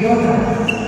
Jonás.